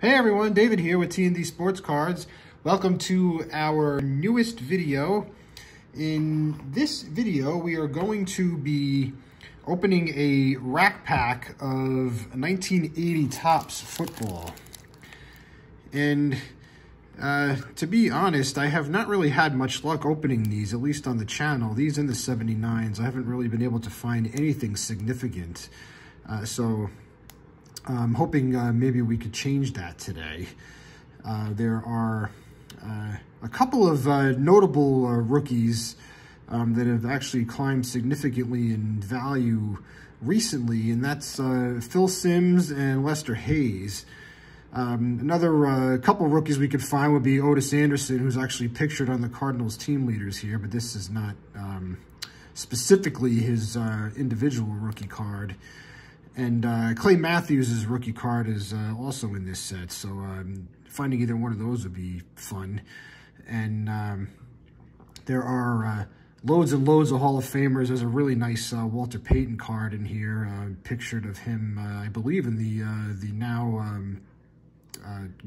Hey everyone, David here with T&D Sports Cards. Welcome to our newest video. In this video, we are going to be opening a rack pack of 1980 Topps football. And uh, to be honest, I have not really had much luck opening these, at least on the channel. These and the 79s, I haven't really been able to find anything significant. Uh, so I'm hoping uh, maybe we could change that today. Uh, there are uh, a couple of uh, notable uh, rookies um, that have actually climbed significantly in value recently, and that's uh, Phil Simms and Lester Hayes. Um, another couple rookies we could find would be Ottis Anderson, who's actually pictured on the Cardinals team leaders here, but this is not um, specifically his individual rookie card. And uh, Clay Matthews' rookie card is uh, also in this set, so um, finding either one of those would be fun. And um, there are uh, loads and loads of Hall of Famers. There's a really nice uh, Walter Payton card in here, uh, pictured of him, uh, I believe, in the the now um,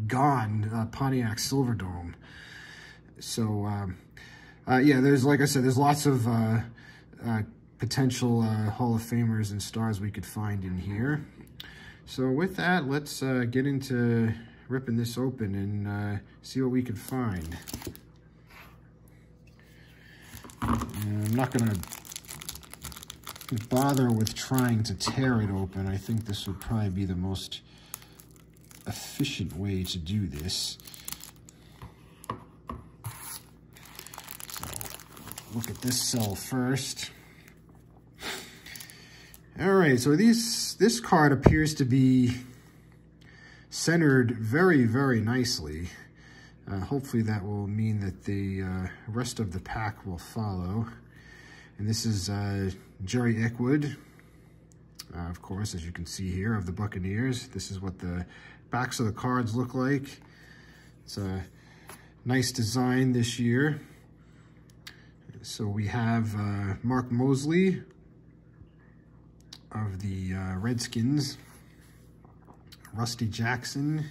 gone Pontiac Silverdome. So, um, yeah, there's, like I said, there's lots of potential uh, Hall of Famers and stars we could find in here. So with that, let's uh, get into ripping this open and uh, see what we can find. I'm not going to bother with trying to tear it open. I think this would probably be the most efficient way to do this. So look at this cell first. All right, so these this card appears to be centered very, very nicely. Uh, hopefully that will mean that the uh, rest of the pack will follow. And this is uh, Jerry Eckwood, uh, of course, as you can see here, of the Buccaneers. This is what the backs of the cards look like. It's a nice design this year. So we have uh, Mark Moseley, of the uh, Redskins, Rusty Jackson,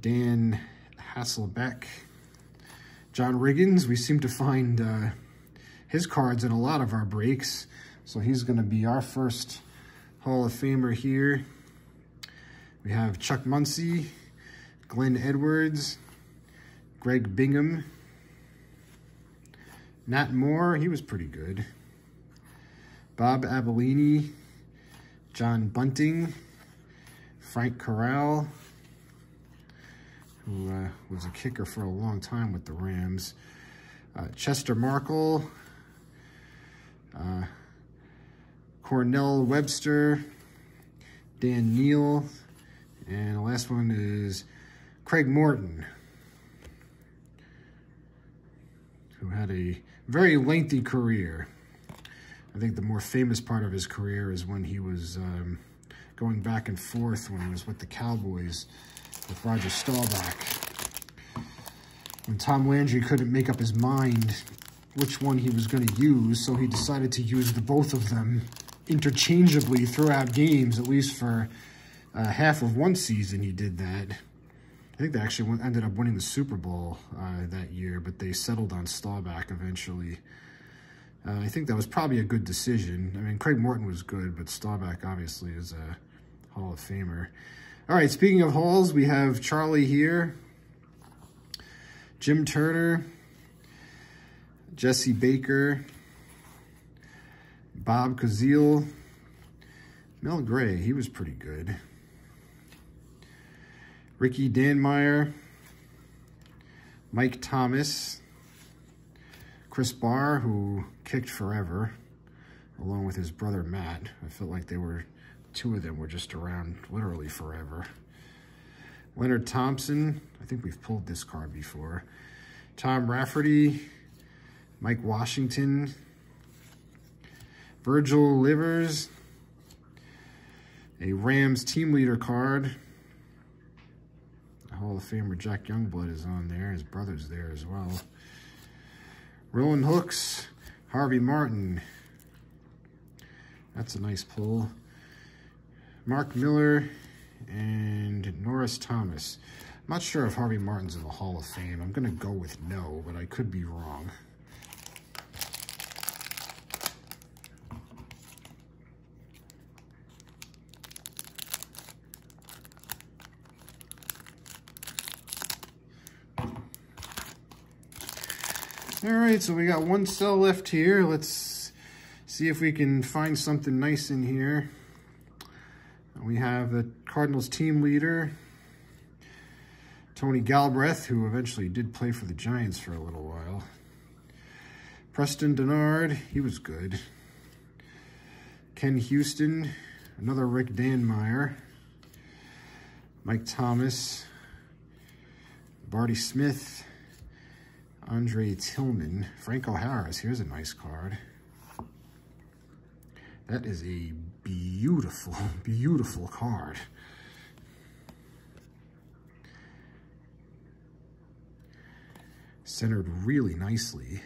Don Hasselbeck, John Riggins. We seem to find uh, his cards in a lot of our breaks. So he's going to be our first Hall of Famer here. We have Chuck Muncie, Glenn Edwards, Greg Bingham, Nat Moore. He was pretty good. Bob Avellini, John Bunting, Frank Corral, who uh, was a kicker for a long time with the Rams, uh, Chester Marcol, uh, Cornell Webster, Dan Neal, and the last one is Craig Morton, who had a very lengthy career. I think the more famous part of his career is when he was um, going back and forth when he was with the Cowboys with Roger Staubach. When Tom Landry couldn't make up his mind which one he was going to use, so he decided to use the both of them interchangeably throughout games, at least for uh, half of one season he did that. I think they actually ended up winning the Super Bowl uh, that year, but they settled on Staubach eventually. Uh, I think that was probably a good decision. I mean, Craig Morton was good, but Staubach obviously is a Hall of Famer. All right, speaking of Halls, we have Charlie here, Jim Turner, Jesse Baker, Bob Kuziel, Mel Gray, he was pretty good. Ricky Danmeier, Mike Thomas, Chris Bahr, who kicked forever, along with his brother Matt. I felt like they were, two of them were just around literally forever. Leonard Thompson, I think we've pulled this card before. Tom Rafferty, Mike Washington, Virgil Livers, a Rams team leader card. Hall of Famer Jack Youngblood is on there. His brother's there as well. Roland Hooks, Harvey Martin. That's a nice pull. Mark Miller and Norris Thomas. I'm not sure if Harvey Martin's in the Hall of Fame. I'm going to go with no, but I could be wrong. All right, so we got one cell left here. Let's see if we can find something nice in here. We have the Cardinals team leader, Tony Galbreath, who eventually did play for the Giants for a little while. Preston Dennard, he was good. Ken Houston, another Rick Danmeier. Mike Thomas, Barty Smith, Andre Tillman, Franco Harris. Here's a nice card. That is a beautiful, beautiful card. Centered really nicely.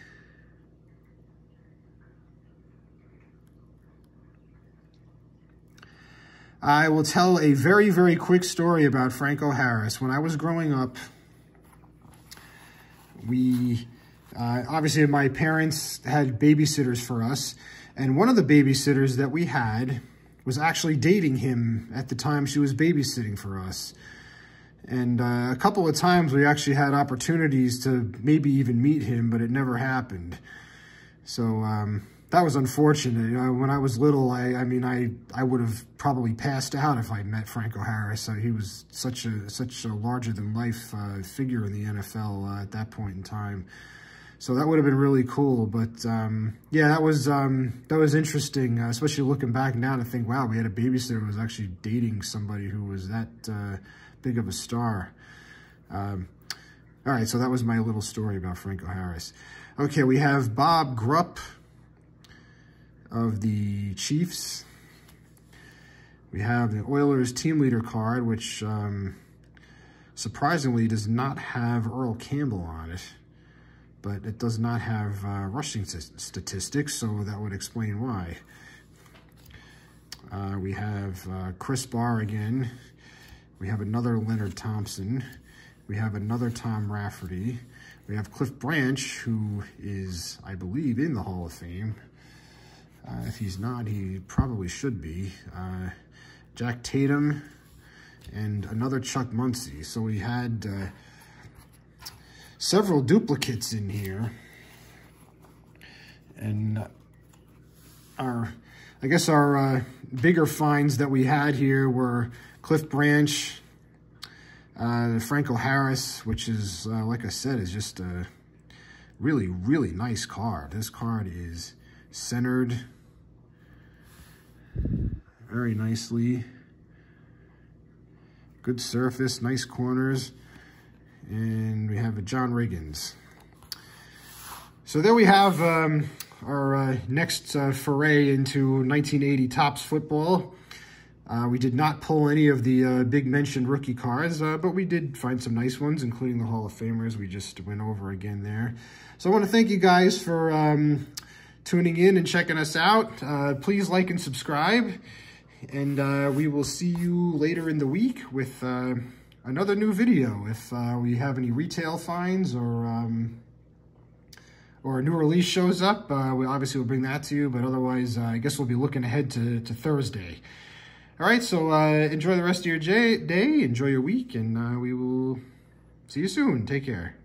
I will tell a very, very quick story about Franco Harris. When I was growing up, we, uh, obviously my parents had babysitters for us, and one of the babysitters that we had was actually dating him at the time she was babysitting for us. And uh, a couple of times we actually had opportunities to maybe even meet him, but it never happened. So um, that was unfortunate. You know, when I was little, I, I mean, I, I would have probably passed out if I met Franco Harris. Uh, he was such a such a larger than life uh, figure in the NFL uh, at that point in time. So that would have been really cool. But um, yeah, that was um, that was interesting, uh, especially looking back now to think, wow, we had a babysitter who was actually dating somebody who was that uh, big of a star. Um, all right, so that was my little story about Franco Harris. Okay, we have Bob Grupp of the Chiefs. We have the Oilers team leader card, which um, surprisingly does not have Earl Campbell on it but it does not have uh, rushing statistics, so that would explain why. Uh, we have uh, Chris Bahr again. We have another Leonard Thompson. We have another Tom Rafferty. We have Cliff Branch, who is, I believe, in the Hall of Fame. He's not, he probably should be. Uh, Jack Tatum and another Chuck Muncie. So we had uh, several duplicates in here. And our, I guess our uh, bigger finds that we had here were Cliff Branch, uh, Franco Harris, which is, uh, like I said, is just a really, really nice card. This card is centered very nicely. Good surface, nice corners. And we have a John Riggins. So there we have um, our uh, next uh, foray into 1980 Topps football. Uh, we did not pull any of the uh, big mentioned rookie cards, uh, but we did find some nice ones, including the Hall of Famers we just went over again there. So I want to thank you guys for um, tuning in and checking us out. Uh, please like and subscribe, and we will see you later in the week with another new video. If uh, we have any retail finds or um, or a new release shows up, uh, we obviously will bring that to you. But otherwise, uh, I guess we'll be looking ahead to, to Thursday. All right, so uh, enjoy the rest of your day, enjoy your week, and uh, we will see you soon. Take care.